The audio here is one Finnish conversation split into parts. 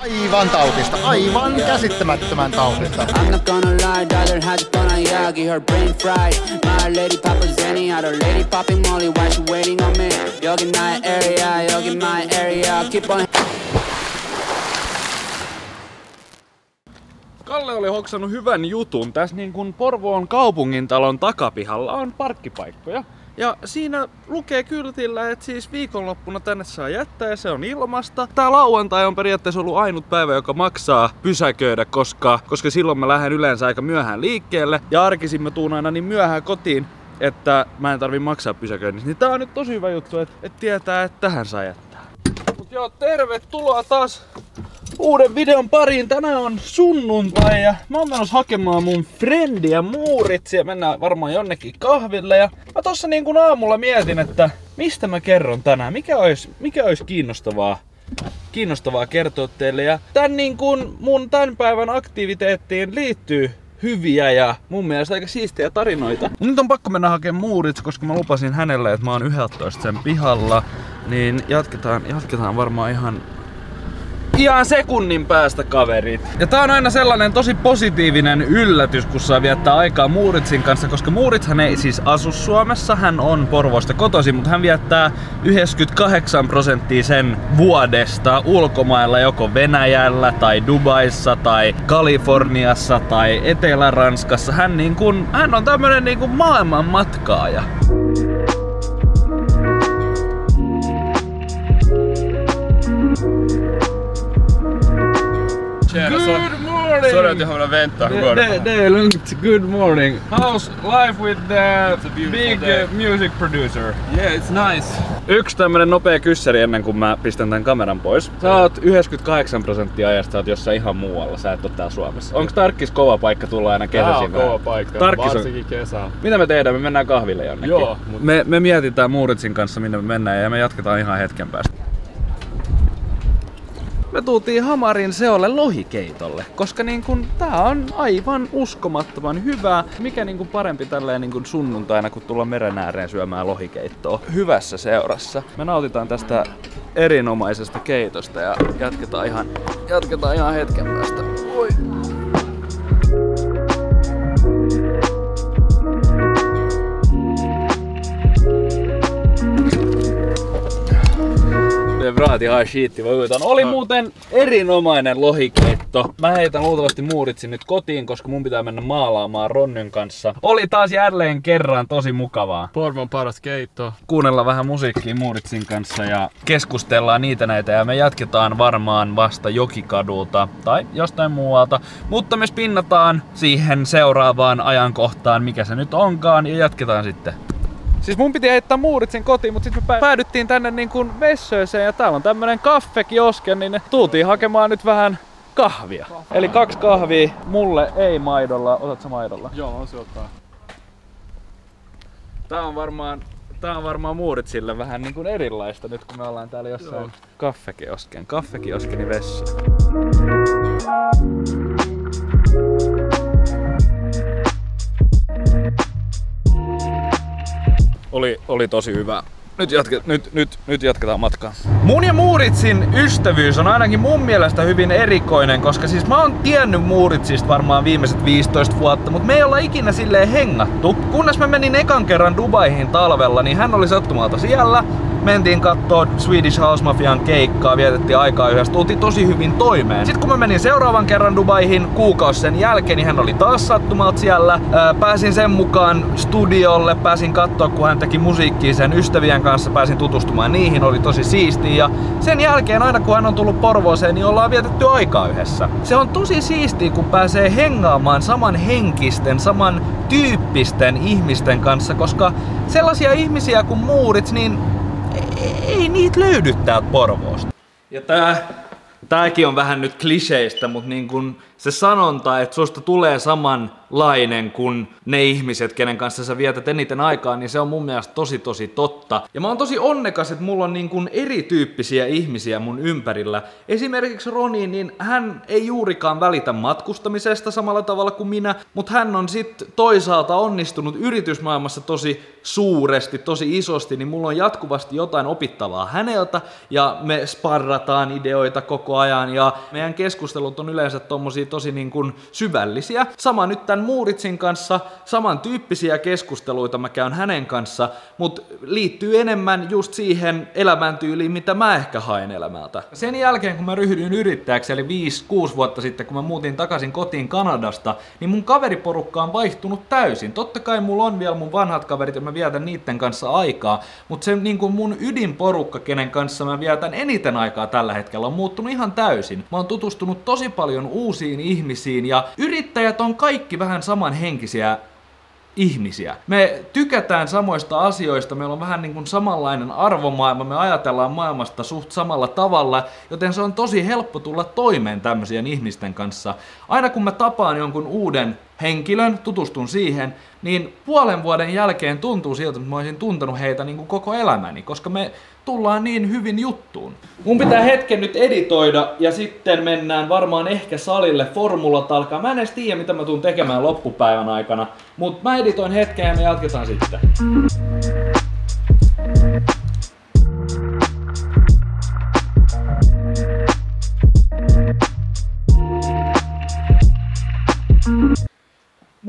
Aivan tautista, aivan käsittämättömän tautista. I'm not gonna lie, daughter had Yagi, her brain fried. My lady papa Zenny, had her lady popping molly while she waiting on me. Yogi my area, yogi my area, keep on... Kalle oli hoksannut hyvän jutun. Tässä niin kuin Porvoon kaupungintalon takapihalla on parkkipaikkoja. Ja siinä lukee kyltillä, että siis viikonloppuna tänne saa jättää ja se on ilmasta. Tää lauantai on periaatteessa ollut ainut päivä, joka maksaa pysäköidä, koska, koska silloin mä lähden yleensä aika myöhään liikkeelle. Ja arkisin mä tuun aina niin myöhään kotiin, että mä en tarvi maksaa pysäköinnistä. Niin tää on nyt tosi hyvä juttu, että, että tietää, että tähän saa jättää. Mut joo, tervetuloa taas uuden videon pariin. Tänään on sunnuntai ja mä oon menossa hakemaan mun frendiä muuritsi ja mennään varmaan jonnekin kahville. Ja mä tossa niin kuin aamulla mietin, että mistä mä kerron tänään, mikä olisi, mikä olisi kiinnostavaa kiinnostavaa kertoa teille. Ja tän niin kuin mun tämän päivän aktiviteettiin liittyy hyviä ja mun mielestä aika siistejä tarinoita. Nyt on pakko mennä hakemaan muurit, koska mä lupasin hänelle, että mä oon 11 sen pihalla. Niin jatketaan, jatketaan varmaan ihan ihan sekunnin päästä kaverit. Ja tää on aina sellainen tosi positiivinen yllätys, kun saa viettää aikaa Muuritsin kanssa, koska Muurithan ei siis asu Suomessa, hän on Porvoista kotoisin, mutta hän viettää 98 prosenttia sen vuodesta ulkomailla joko Venäjällä tai Dubaissa tai Kaliforniassa tai Etelä-Ranskassa. Hän, niin kun, hän on tämmönen niin kun maailman matkaaja. Tjena, Good morning! Sorry att jag har väntat. Hur går det? Det är lugnt. Good morning. How's life with the big day. music producer? Yeah, it's nice. Yksi tämmönen nopea kyssäri ennen kuin mä pistän tän kameran pois. Sä oot 98 prosenttia ajasta oot jossain ihan muualla, sä et oo täällä Suomessa. Onko Tarkkis kova paikka tulla aina kesäisin? Tää on kova paikka, Tarkkis varsinkin kesä. Mitä me tehdään? Me mennään kahville jonnekin. Joo. Mut... Me, me mietitään Muuritsin kanssa minne me mennään ja me jatketaan ihan hetken päästä me tultiin Hamarin seolle lohikeitolle, koska niin kun, tää on aivan uskomattoman hyvää. Mikä niin kun parempi tälleen niin kun sunnuntaina, kun tulla meren ääreen syömään lohikeittoa hyvässä seurassa. Me nautitaan tästä erinomaisesta keitosta ja jatketaan ihan, jatketaan ihan hetken päästä. Oi. Bra att jag har skitit utan. Oli muuten erinomainen lohikeitto. Mä heitän luultavasti muuritsin nyt kotiin, koska mun pitää mennä maalaamaan Ronnyn kanssa. Oli taas jälleen kerran tosi mukavaa. Porvon paras keitto. Kuunnella vähän musiikkia muuritsin kanssa ja keskustellaan niitä näitä ja me jatketaan varmaan vasta Jokikadulta tai jostain muualta. Mutta me spinnataan siihen seuraavaan ajankohtaan, mikä se nyt onkaan ja jatketaan sitten. Siis mun piti heittää muurit sen kotiin, mutta sitten me päädyttiin tänne niin kuin vessööseen ja täällä on tämmönen kaffekiosken, niin tultiin hakemaan nyt vähän kahvia. Kahvia. Eli kaksi kahvia mulle ei maidolla. Otatko maidolla? Joo, se ottaa. Tää on varmaan Tää on varmaan muurit sille vähän niin kuin erilaista nyt kun me ollaan täällä jossain Joo. kaffekiosken, kaffekioskeni vessa. Oli, oli tosi hyvä. Nyt, jatke, nyt, nyt, nyt jatketaan matkaa. Mun ja Muuritsin ystävyys on ainakin mun mielestä hyvin erikoinen, koska siis mä oon tiennyt Muuritsista varmaan viimeiset 15 vuotta, mutta me ei olla ikinä silleen hengattu. Kunnes mä menin ekan kerran Dubaihin talvella, niin hän oli sattumalta siellä mentiin kattoo Swedish House Mafian keikkaa, vietettiin aikaa yhdessä, tultiin tosi hyvin toimeen. Sitten kun mä menin seuraavan kerran Dubaihin kuukausi sen jälkeen, niin hän oli taas sattumalta siellä. pääsin sen mukaan studiolle, pääsin katsoa, kun hän teki musiikkia sen ystävien kanssa, pääsin tutustumaan niihin, oli tosi siistiä. Ja sen jälkeen aina kun hän on tullut Porvooseen, niin ollaan vietetty aikaa yhdessä. Se on tosi siistiä, kun pääsee hengaamaan saman henkisten, saman tyyppisten ihmisten kanssa, koska sellaisia ihmisiä kuin muurit, niin ei niitä löydy täältä Porvoosta. Ja tää, tääkin on vähän nyt kliseistä, mutta niin kun se sanonta, että susta tulee saman samanlainen kuin ne ihmiset, kenen kanssa sä vietät eniten aikaa, niin se on mun mielestä tosi tosi totta. Ja mä oon tosi onnekas, että mulla on niin kuin erityyppisiä ihmisiä mun ympärillä. Esimerkiksi Roni, niin hän ei juurikaan välitä matkustamisesta samalla tavalla kuin minä, mutta hän on sitten toisaalta onnistunut yritysmaailmassa tosi suuresti, tosi isosti, niin mulla on jatkuvasti jotain opittavaa häneltä ja me sparrataan ideoita koko ajan ja meidän keskustelut on yleensä tommosia tosi niin kuin syvällisiä. Sama nyt tämän Muuritsin kanssa, samantyyppisiä keskusteluita mä käyn hänen kanssa, mutta liittyy enemmän just siihen elämäntyyliin, mitä mä ehkä haen elämältä. Sen jälkeen, kun mä ryhdyin yrittäjäksi, eli 5-6 vuotta sitten, kun mä muutin takaisin kotiin Kanadasta, niin mun kaveriporukka on vaihtunut täysin. Totta kai mulla on vielä mun vanhat kaverit ja mä vietän niiden kanssa aikaa, mutta se niin kuin mun ydinporukka, kenen kanssa mä vietän eniten aikaa tällä hetkellä, on muuttunut ihan täysin. Mä oon tutustunut tosi paljon uusiin ihmisiin ja yrittäjät on kaikki vähän samanhenkisiä ihmisiä. Me tykätään samoista asioista, meillä on vähän niin kuin samanlainen arvomaailma, me ajatellaan maailmasta suht samalla tavalla, joten se on tosi helppo tulla toimeen tämmöisien ihmisten kanssa. Aina kun mä tapaan jonkun uuden henkilön, tutustun siihen, niin puolen vuoden jälkeen tuntuu siltä, että mä olisin tuntenut heitä niin kuin koko elämäni, koska me tullaan niin hyvin juttuun. Mun pitää hetken nyt editoida ja sitten mennään varmaan ehkä salille. Formulat alkaa. Mä en edes tiedä mitä mä tuun tekemään loppupäivän aikana, mutta mä editoin hetken ja me jatketaan sitten.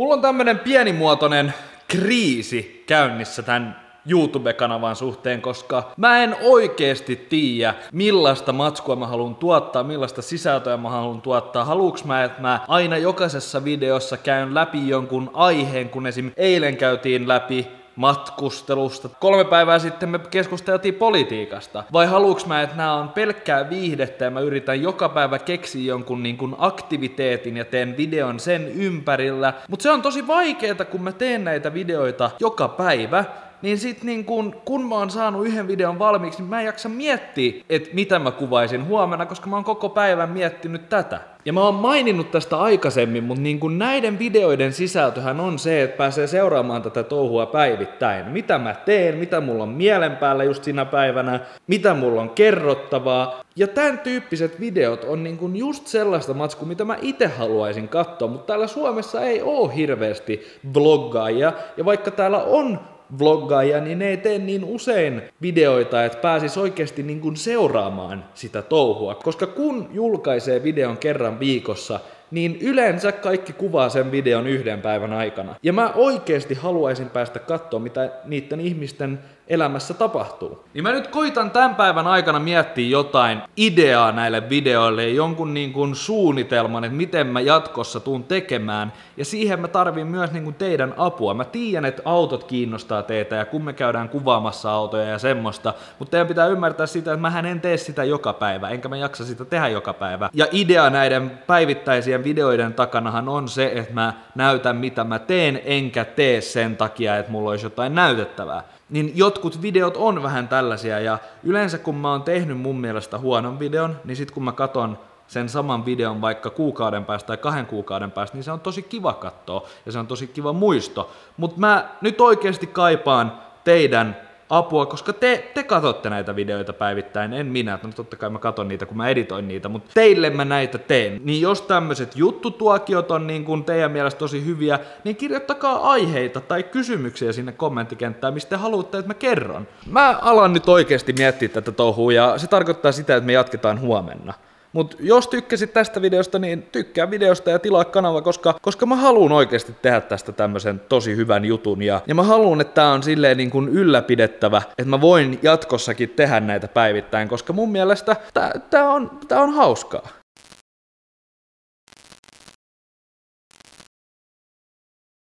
Mulla on tämmönen pienimuotoinen kriisi käynnissä tämän YouTube-kanavan suhteen, koska mä en oikeesti tiedä, millaista matskua mä haluan tuottaa, millaista sisältöä mä haluan tuottaa. Haluuks mä, että mä aina jokaisessa videossa käyn läpi jonkun aiheen, kun esim. eilen käytiin läpi matkustelusta. Kolme päivää sitten me keskusteltiin politiikasta. Vai haluuks mä, että nämä on pelkkää viihdettä ja mä yritän joka päivä keksiä jonkun niin kuin aktiviteetin ja teen videon sen ympärillä. Mutta se on tosi vaikeeta, kun mä teen näitä videoita joka päivä, niin sit niin kun, kun mä oon saanut yhden videon valmiiksi, niin mä en jaksa miettiä, että mitä mä kuvaisin huomenna, koska mä oon koko päivän miettinyt tätä. Ja mä oon maininnut tästä aikaisemmin, mutta niin kuin näiden videoiden sisältöhän on se, että pääsee seuraamaan tätä touhua päivittäin. Mitä mä teen, mitä mulla on mielen päällä just siinä päivänä, mitä mulla on kerrottavaa. Ja tämän tyyppiset videot on niin kuin just sellaista matskua, mitä mä itse haluaisin katsoa, mutta täällä Suomessa ei oo hirveästi vloggaajia. Ja vaikka täällä on vloggaajia, niin ne ei tee niin usein videoita, että pääsis oikeasti niin kuin seuraamaan sitä touhua. Koska kun julkaisee videon kerran viikossa, niin yleensä kaikki kuvaa sen videon yhden päivän aikana. Ja mä oikeasti haluaisin päästä katsoa, mitä niiden ihmisten elämässä tapahtuu. Niin mä nyt koitan tämän päivän aikana miettiä jotain ideaa näille videoille ja jonkun niin kuin suunnitelman, että miten mä jatkossa tuun tekemään. Ja siihen mä tarvin myös niin kuin teidän apua. Mä tiedän, että autot kiinnostaa teitä ja kun me käydään kuvaamassa autoja ja semmoista, mutta teidän pitää ymmärtää sitä, että mä en tee sitä joka päivä, enkä mä jaksa sitä tehdä joka päivä. Ja idea näiden päivittäisien videoiden takanahan on se, että mä näytän mitä mä teen, enkä tee sen takia, että mulla olisi jotain näytettävää niin jotkut videot on vähän tällaisia ja yleensä kun mä oon tehnyt mun mielestä huonon videon, niin sit kun mä katon sen saman videon vaikka kuukauden päästä tai kahden kuukauden päästä, niin se on tosi kiva katsoa ja se on tosi kiva muisto. Mutta mä nyt oikeasti kaipaan teidän apua, koska te, te katsotte näitä videoita päivittäin, en minä. No totta kai mä katon niitä, kun mä editoin niitä, mutta teille mä näitä teen. Niin jos tämmöiset juttutuokiot on niin kuin teidän mielestä tosi hyviä, niin kirjoittakaa aiheita tai kysymyksiä sinne kommenttikenttään, mistä te haluatte, että mä kerron. Mä alan nyt oikeasti miettiä tätä touhua ja se tarkoittaa sitä, että me jatketaan huomenna. Mutta jos tykkäsit tästä videosta, niin tykkää videosta ja tilaa kanava, koska, koska mä haluan oikeasti tehdä tästä tämmöisen tosi hyvän jutun. Ja, ja mä haluan, että tää on silleen niin kuin ylläpidettävä, että mä voin jatkossakin tehdä näitä päivittäin, koska mun mielestä tää, tää, on, tää on hauskaa.